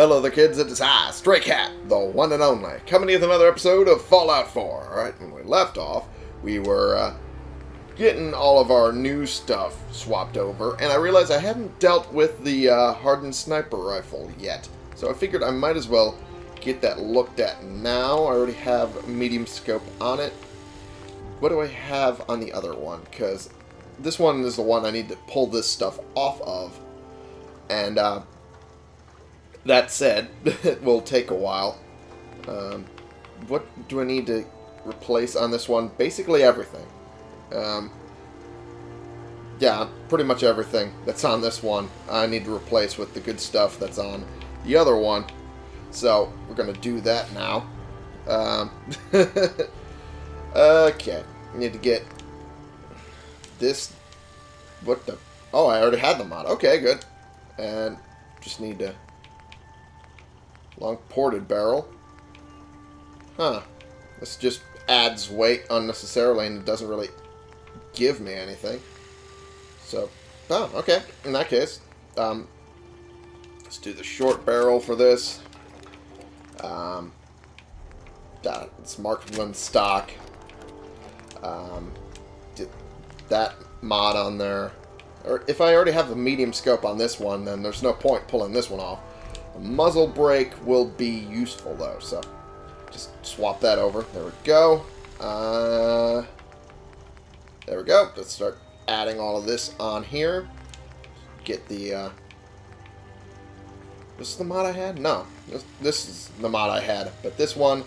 Hello there kids, it is I, Stray Cat, the one and only, coming to you with another episode of Fallout 4. Alright, when we left off, we were uh, getting all of our new stuff swapped over, and I realized I hadn't dealt with the uh, hardened sniper rifle yet. So I figured I might as well get that looked at now. I already have medium scope on it. What do I have on the other one? Because this one is the one I need to pull this stuff off of. And, uh, that said, it will take a while. Um, what do I need to replace on this one? Basically everything. Um, yeah, pretty much everything that's on this one I need to replace with the good stuff that's on the other one. So, we're going to do that now. Um, okay, need to get this... What the... Oh, I already had the mod. Okay, good. And just need to Long ported barrel. Huh. This just adds weight unnecessarily and it doesn't really give me anything. So, oh, okay. In that case, um, let's do the short barrel for this. Um, that, it's marksman stock. Um, that mod on there. Or if I already have the medium scope on this one, then there's no point pulling this one off. The muzzle brake will be useful, though, so just swap that over. There we go. Uh, there we go. Let's start adding all of this on here. Get the... Uh, this is the mod I had? No. This, this is the mod I had. But this one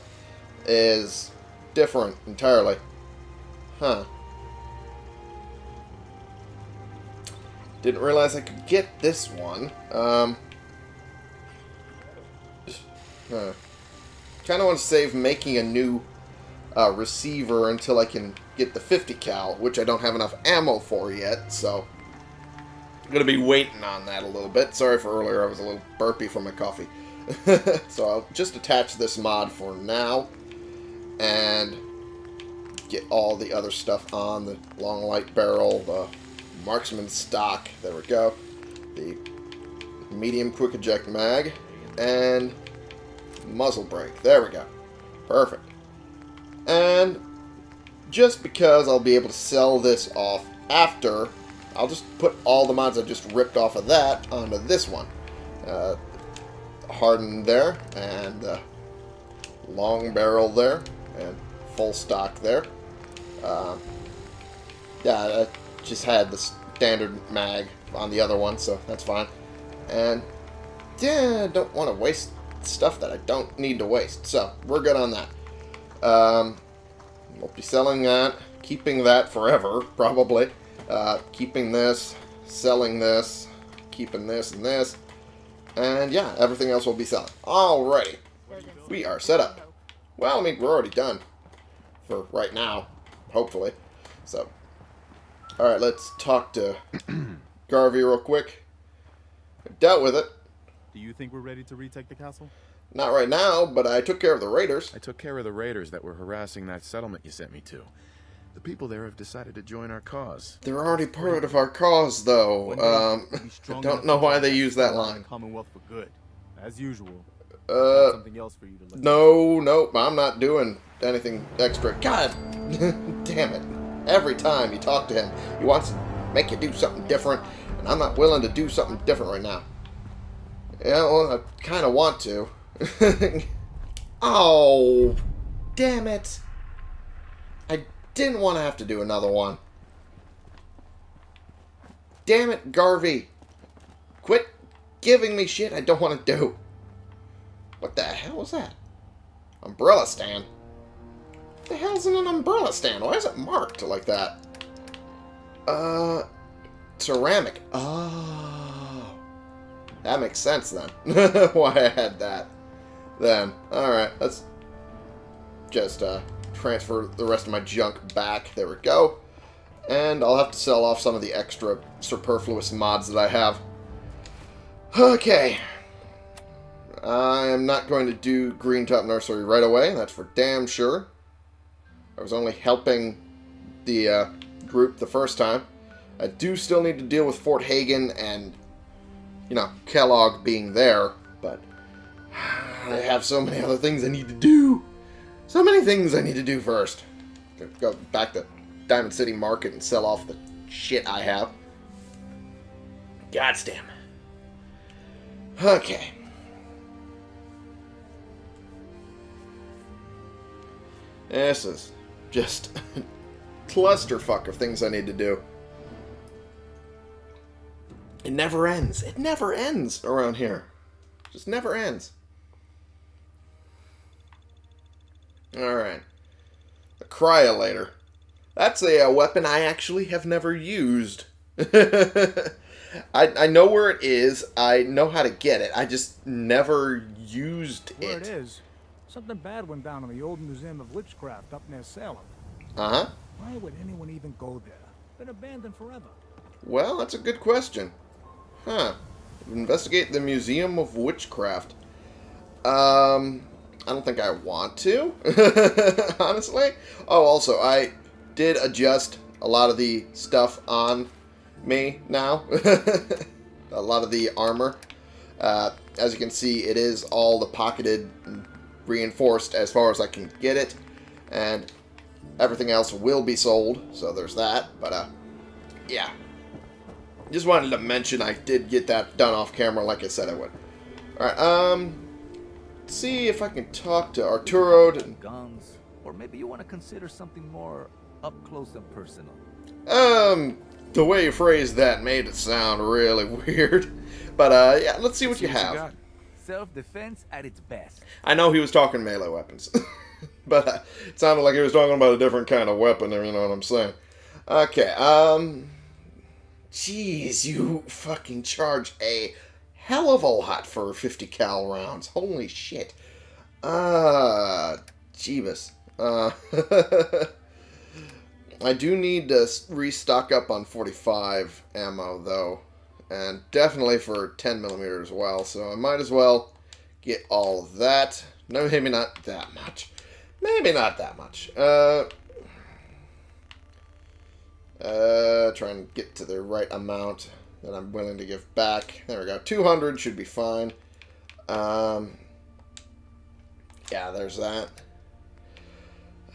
is different entirely. Huh. Didn't realize I could get this one. Um, Huh. Kind of want to save making a new uh, receiver until I can get the 50 cal, which I don't have enough ammo for yet, so I'm going to be waiting on that a little bit. Sorry for earlier, I was a little burpy from my coffee. so I'll just attach this mod for now and get all the other stuff on, the long light barrel, the marksman stock, there we go, the medium quick eject mag, and muzzle brake. There we go. Perfect. And just because I'll be able to sell this off after, I'll just put all the mods I just ripped off of that onto this one. Uh, hardened there, and uh, long barrel there, and full stock there. Uh, yeah, I just had the standard mag on the other one, so that's fine. And yeah, don't want to waste stuff that I don't need to waste. So, we're good on that. Um, we'll be selling that, keeping that forever, probably. Uh, keeping this, selling this, keeping this and this. And yeah, everything else will be selling. Alrighty. We are set up. Well, I mean, we're already done. For right now, hopefully. So, alright, let's talk to Garvey real quick. I dealt with it. Do you think we're ready to retake the castle? Not right now, but I took care of the raiders. I took care of the raiders that were harassing that settlement you sent me to. The people there have decided to join our cause. They're already part of our cause, though. Um, I don't know why they use that line. Commonwealth for good, as usual. Uh, something else for you to no, no, I'm not doing anything extra. God damn it! Every time you talk to him, he wants to make you do something different, and I'm not willing to do something different right now. Yeah, well, I kind of want to. oh, damn it. I didn't want to have to do another one. Damn it, Garvey. Quit giving me shit I don't want to do. What the hell was that? Umbrella stand? What the hell's in an umbrella stand? Why is it marked like that? Uh, ceramic. Oh. That makes sense then. Why I had that. Then, alright, let's just uh, transfer the rest of my junk back. There we go. And I'll have to sell off some of the extra superfluous mods that I have. Okay. I am not going to do Green Top Nursery right away. That's for damn sure. I was only helping the uh, group the first time. I do still need to deal with Fort Hagen and you know, Kellogg being there, but I have so many other things I need to do. So many things I need to do first. Go back to Diamond City Market and sell off the shit I have. God's damn. Okay. This is just a clusterfuck of things I need to do. It never ends. It never ends around here. Just never ends. Alright. A cryolator. That's a, a, weapon I actually have never used. I, I know where it is. I know how to get it. I just never used Where it. it is, something bad went down in the old Museum of Witchcraft up near Salem. Uh-huh. Why would anyone even go there? Been abandoned forever. Well, that's a good question. Huh. Investigate the Museum of Witchcraft. Um, I don't think I want to, honestly. Oh, also, I did adjust a lot of the stuff on me now. a lot of the armor. Uh, as you can see, it is all the pocketed reinforced as far as I can get it. And everything else will be sold, so there's that. But, uh, yeah. Just wanted to mention I did get that done off camera like I said I would. Alright, um... See if I can talk to Arturo. To, guns, or maybe you want to consider something more up close and personal. um, the way you phrased that made it sound really weird. But, uh, yeah, let's see what you have. Self-defense at its best. I know he was talking melee weapons. but uh, it sounded like he was talking about a different kind of weapon, you know what I'm saying. Okay, um... Jeez, you fucking charge a hell of a lot for 50 cal rounds. Holy shit. Uh, Jeebus. Uh, I do need to restock up on 45 ammo, though. And definitely for 10 millimeter as well, so I might as well get all that. No, maybe not that much. Maybe not that much. Uh, uh, try and get to the right amount that I'm willing to give back. There we go. 200 should be fine. Um, yeah, there's that.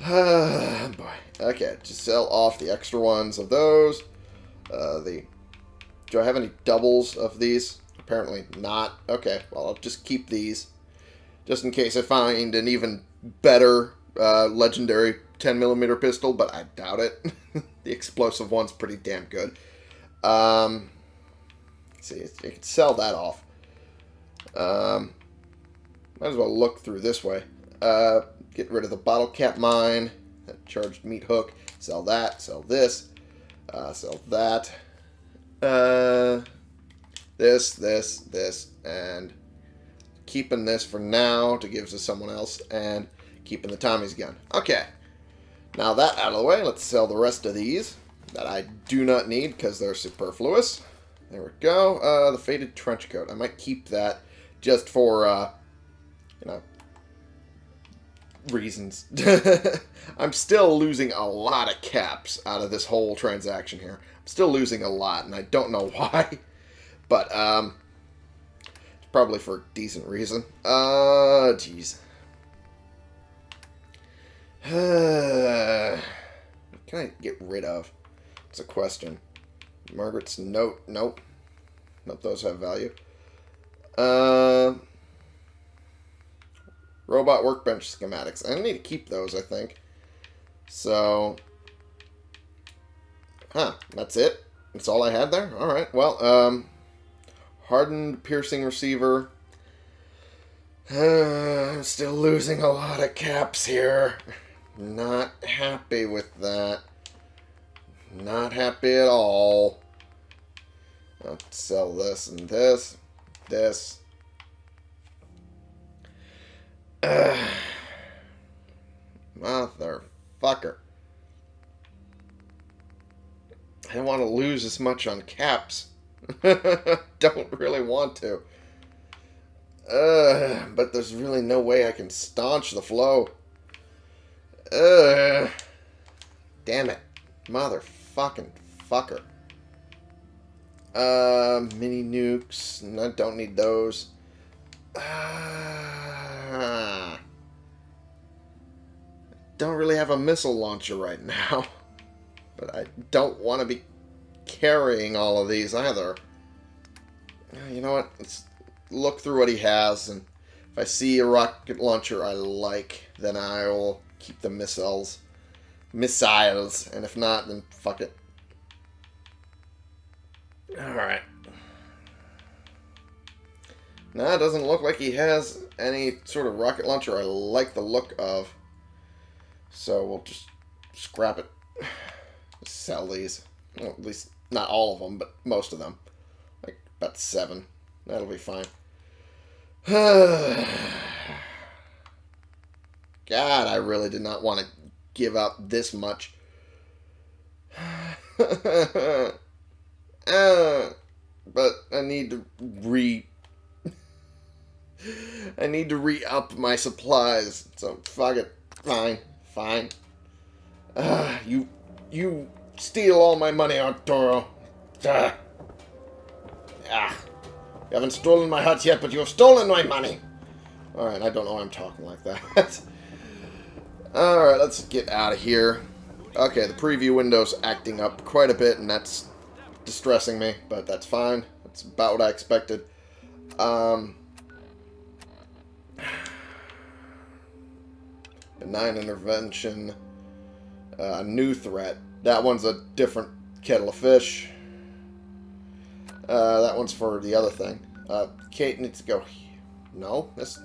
Uh, boy. Okay, just sell off the extra ones of those. Uh, the Do I have any doubles of these? Apparently not. Okay, well, I'll just keep these. Just in case I find an even better uh, legendary 10 millimeter pistol, but I doubt it. the explosive one's pretty damn good. Um, see, you can sell that off. Um, might as well look through this way. Uh, get rid of the bottle cap mine, that charged meat hook. Sell that. Sell this. Uh, sell that. Uh, this, this, this, and keeping this for now to give to someone else, and keeping the Tommy's gun. Okay. Now that out of the way, let's sell the rest of these that I do not need because they're superfluous. There we go. Uh, the faded trench coat. I might keep that just for, uh, you know, reasons. I'm still losing a lot of caps out of this whole transaction here. I'm still losing a lot, and I don't know why. But, um, it's probably for a decent reason. Uh, jeez. can I get rid of? It's a question. Margaret's note. Nope. Nope, those have value. Uh, robot workbench schematics. I need to keep those, I think. So, huh, that's it? That's all I had there? Alright, well, um, hardened piercing receiver. Uh, I'm still losing a lot of caps here. Not happy with that. Not happy at all. Sell this and this. This. Uh, motherfucker. I don't want to lose as much on caps. don't really want to. But there's really no way I can staunch the flow. Ugh. Damn it. Motherfucking fucker. Uh, mini nukes. I don't need those. Uh, don't really have a missile launcher right now. But I don't want to be carrying all of these either. You know what? Let's look through what he has. And if I see a rocket launcher I like, then I will keep the missiles. Missiles. And if not, then fuck it. Alright. Nah, it doesn't look like he has any sort of rocket launcher I like the look of. So we'll just scrap it. Sell these. Well, at least not all of them, but most of them. Like about seven. That'll be fine. God, I really did not want to give up this much. Uh, but I need to re. I need to re up my supplies. So fuck it. Fine. Fine. Uh, you you steal all my money, Arturo. Ah. ah. You haven't stolen my hut yet, but you have stolen my money. Alright, I don't know why I'm talking like that. Alright, let's get out of here. Okay, the preview window's acting up quite a bit, and that's distressing me, but that's fine. That's about what I expected. Um, benign intervention. Uh, new threat. That one's a different kettle of fish. Uh, that one's for the other thing. Uh, Cait needs to go. No, that's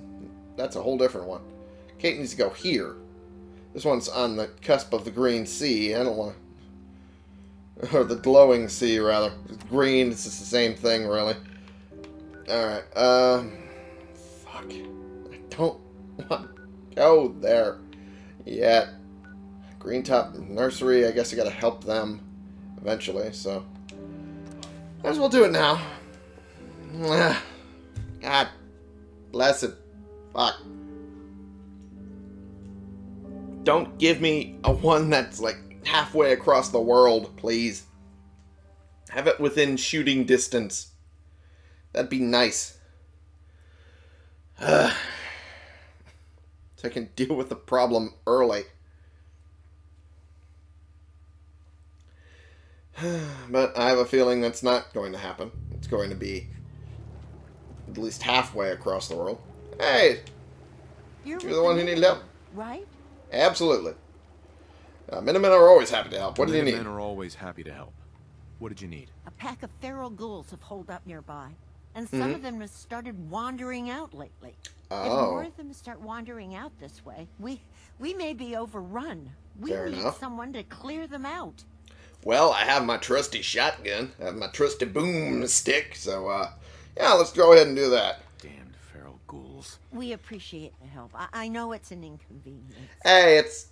that's a whole different one. Cait needs to go here. This one's on the cusp of the green sea. I don't want to. Or the glowing sea, rather. Green, it's just the same thing, really. Alright, um. Fuck. I don't want to go there yet. Green Top Nursery, I guess I gotta help them eventually, so. Might as well do it now. God bless it. Fuck. Don't give me a one that's like halfway across the world, please. Have it within shooting distance. That'd be nice. Ugh. so I can deal with the problem early. but I have a feeling that's not going to happen. It's going to be at least halfway across the world. Hey, You're, you're the one who needed help. right? Absolutely. Uh, Minutemen are always happy to help. What do you Minutemen need? are always happy to help. What did you need? A pack of feral ghouls have holed up nearby, and some Mhm. of them have started wandering out lately. If Oh. more of them start wandering out this way, we we may be overrun. We Fair need enough. someone to clear them out. Well, I have my trusty shotgun. I have my trusty boomstick. So, uh, yeah, let's go ahead and do that. Damned feral ghouls. We appreciate the help. I, I know it's an inconvenience. Hey, it's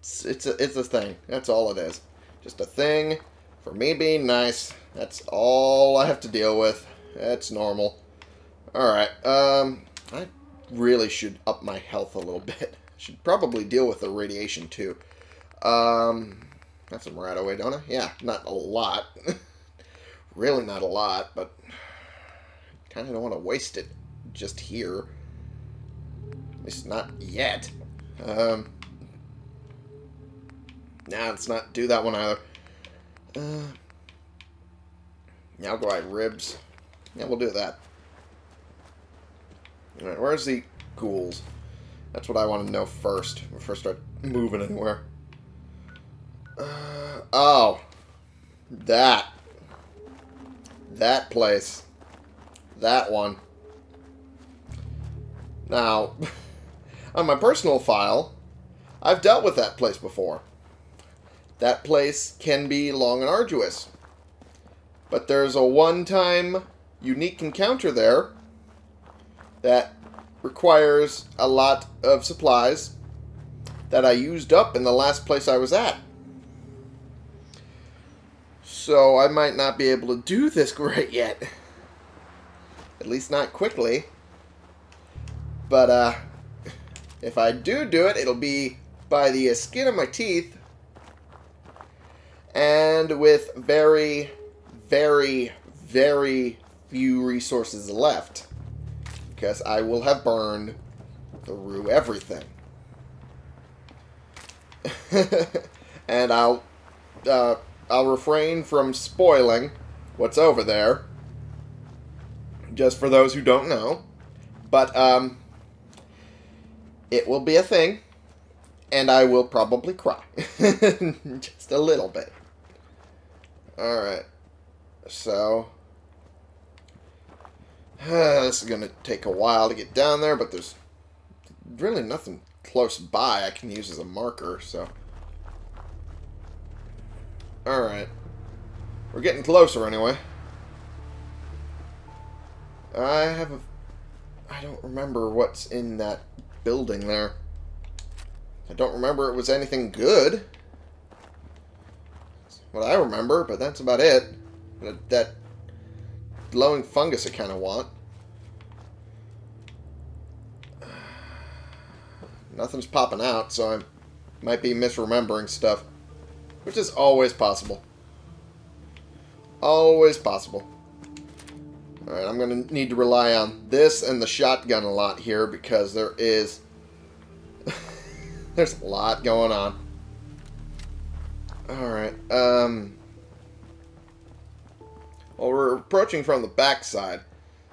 it's it's a, it's a thing. That's all it is. Just a thing for me being nice. That's all I have to deal with. That's normal. All right. Um, I really should up my health a little bit. Should probably deal with the radiation too. Um, have some right away, don't I? Yeah, not a lot. really, not a lot, but kind of don't want to waste it just here. Least not yet. Um, nah, let's not do that one either. Uh, I'll go ahead ribs. Yeah, we'll do that. Alright, where's the ghouls? That's what I want to know first, before I start moving anywhere. Uh, oh. That. That place. That one. Now, on my personal file, I've dealt with that place before. That place can be long and arduous. But there's a one-time unique encounter there that requires a lot of supplies that I used up in the last place I was at. So I might not be able to do this great yet. At least not quickly. But uh if I do do it, it'll be by the skin of my teeth and with very very very few resources left because I will have burned through everything. and I'll uh, I'll refrain from spoiling what's over there, just for those who don't know. But um, it will be a thing, and I will probably cry, just a little bit. All right, so this is gonna take a while to get down there, but there's really nothing close by I can use as a marker, so. Alright. We're getting closer anyway. I have a... I don't remember what's in that building there. I don't remember it was anything good. That's what I remember, but that's about it. That, that glowing fungus I kind of want. Nothing's popping out, so I might be misremembering stuff. Which is always possible. Always possible. Alright, I'm going to need to rely on this and the shotgun a lot here because there is... there's a lot going on. Alright, um... Well, we're approaching from the backside,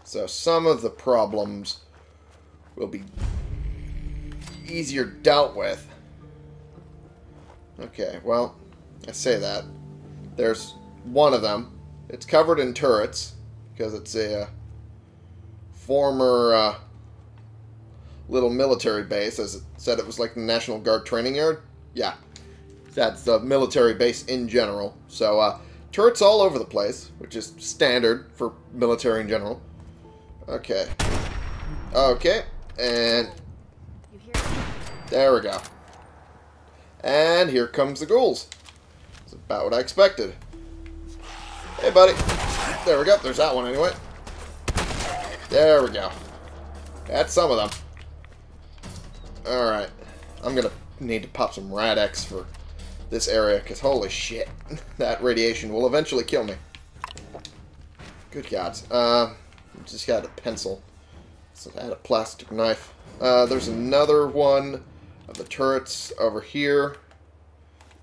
so some of the problems will be easier dealt with. Okay, well, I say that. There's one of them. It's covered in turrets because it's a uh, former uh, little military base, as it said it was like the National Guard training yard. Yeah, that's the military base in general. So uh, turrets all over the place, which is standard for military in general. Okay. Okay, and there we go. And here comes the ghouls. It's about what I expected. Hey, buddy. There we go. There's that one anyway. There we go. That's some of them. Alright. I'm going to need to pop some Rad-X for this area, because holy shit. that radiation will eventually kill me. Good gods. Uh, just got a pencil. So I had a plastic knife. Uh, there's another one of the turrets over here.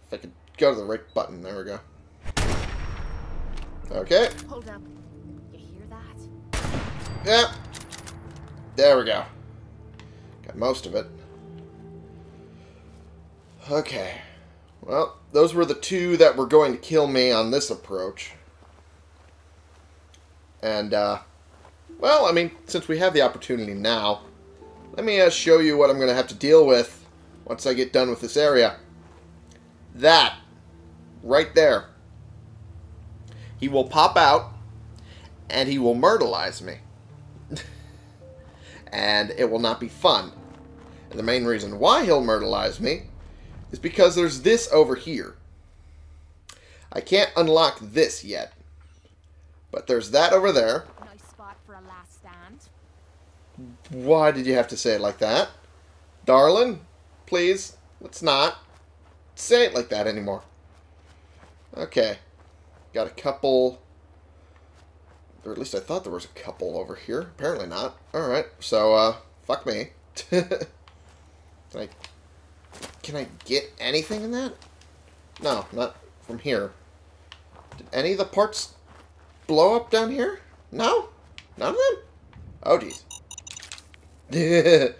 If I could go to the right button. There we go. Okay. Hold up. You hear that? Yeah. There we go. Got most of it. Okay. Well, those were the two that were going to kill me on this approach. And, uh, well, I mean, since we have the opportunity now, let me uh, show you what I'm going to have to deal with once I get done with this area. That, right there. He will pop out, and he will myrtleize me. and it will not be fun. And the main reason why he'll myrtleize me is because there's this over here. I can't unlock this yet. But there's that over there. Nice spot for a last stand. Why did you have to say it like that? Darling, please, let's not say it like that anymore. Okay. Got a couple... Or at least I thought there was a couple over here. Apparently not. Alright, so, uh, fuck me. can I... Can I get anything in that? No, not from here. Did any of the parts blow up down here? No? None of them? Oh, jeez.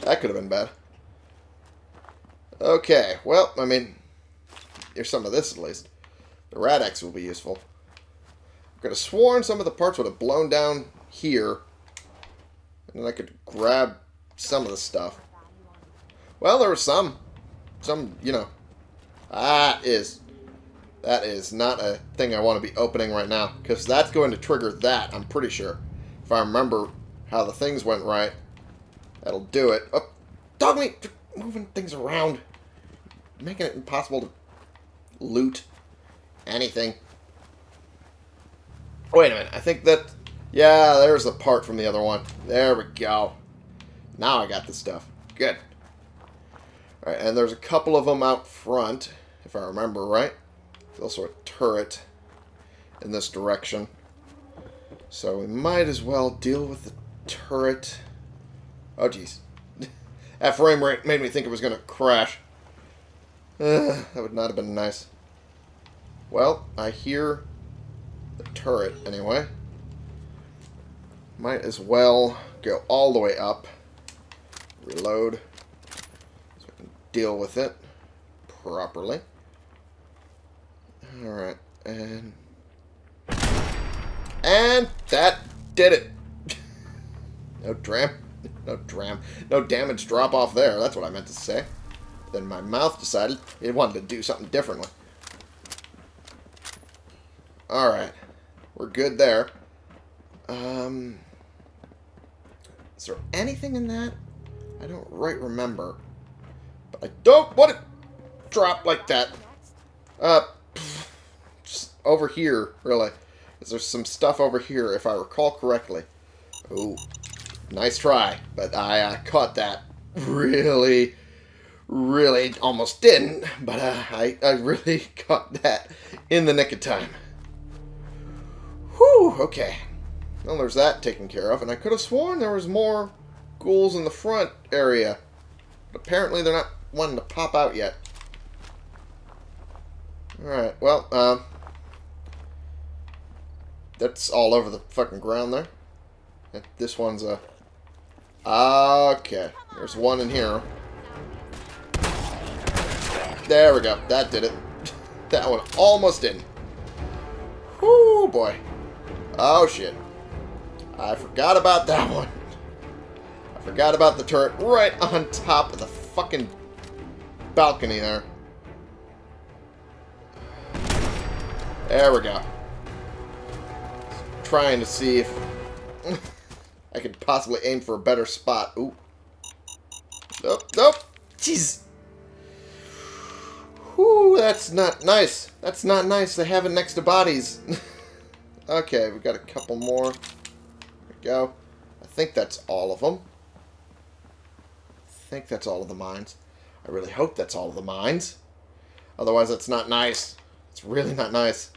that could have been bad. Okay, well, I mean, here's some of this at least. The Rad-X will be useful. I could have sworn some of the parts would have blown down here. And then I could grab some of the stuff. Well, there was some. Some, you know. That is... That is not a thing I want to be opening right now. Because that's going to trigger that, I'm pretty sure. If I remember how the things went right. That'll do it. Oh, Dogmeat! Moving things around. Making it impossible to loot anything. Wait a minute. I think that... Yeah, there's the part from the other one. There we go. Now I got the stuff. Good. Alright, and there's a couple of them out front, if I remember right. There's also a turret in this direction. So we might as well deal with the turret. Oh, jeez. that frame rate made me think it was going to crash. Ugh, that would not have been nice. Well, I hear the turret anyway. Might as well go all the way up. Reload. So I can deal with it properly. Alright, and... And that did it! no dram... No dram... No damage drop off there, that's what I meant to say. Then my mouth decided it wanted to do something differently. Alright. We're good there. Um... Is there anything in that? I don't right remember. But I don't want it drop like that. Uh, just over here, really. Is there some stuff over here, if I recall correctly? Ooh, nice try. But I uh, caught that really, really almost didn't. But uh, I, I really caught that in the nick of time. Whew, okay. Well, there's that taken care of. And I could have sworn there was more ghouls in the front area. But apparently they're not wanting to pop out yet. Alright, well, um... That's all over the fucking ground there. This one's a... Okay, there's one in here. There we go, that did it. that one almost didn't. Whoo, boy. Oh, shit. I forgot about that one. I forgot about the turret right on top of the fucking balcony there. There we go. Trying to see if I could possibly aim for a better spot. Ooh. Nope, nope. Jeez. Whoo, that's not nice. That's not nice to have it next to bodies. okay, we got a couple more. There we go. I think that's all of them. I think that's all of the mines. I really hope that's all of the mines. Otherwise, that's not nice. It's really not nice.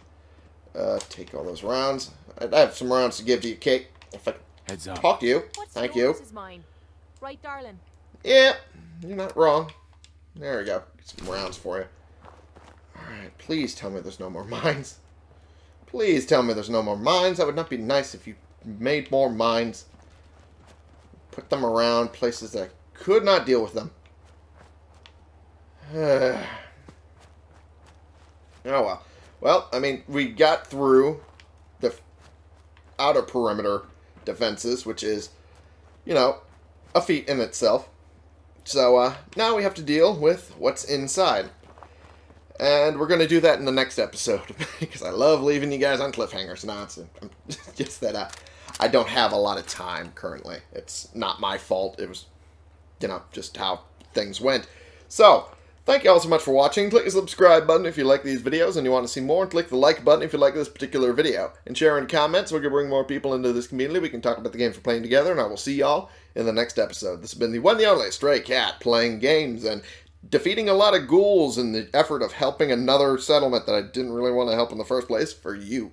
Uh, take all those rounds. I have some rounds to give to you, Cait. If I Heads up. talk to you. What's Thank yours you. is mine. Right, darling? Yeah, you're not wrong. There we go. Get some rounds for you. Alright, please tell me there's no more mines. Please tell me there's no more mines. That would not be nice if you made more mines. Put them around places that I could not deal with them. oh well. Well, I mean, we got through the outer perimeter defenses, which is, you know, a feat in itself. So uh, now we have to deal with what's inside. And we're going to do that in the next episode because I love leaving you guys on cliffhangers. Now it's just that uh, I don't have a lot of time currently. It's not my fault. It was, you know, just how things went. So, thank you all so much for watching. Click the subscribe button if you like these videos and you want to see more. And click the like button if you like this particular video. And share in comments. We can bring more people into this community. We can talk about the games we're playing together. And I will see y'all in the next episode. This has been the one and only Stray Cat playing games and defeating a lot of ghouls in the effort of helping another settlement that I didn't really want to help in the first place for you.